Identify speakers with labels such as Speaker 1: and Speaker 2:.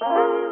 Speaker 1: Bye.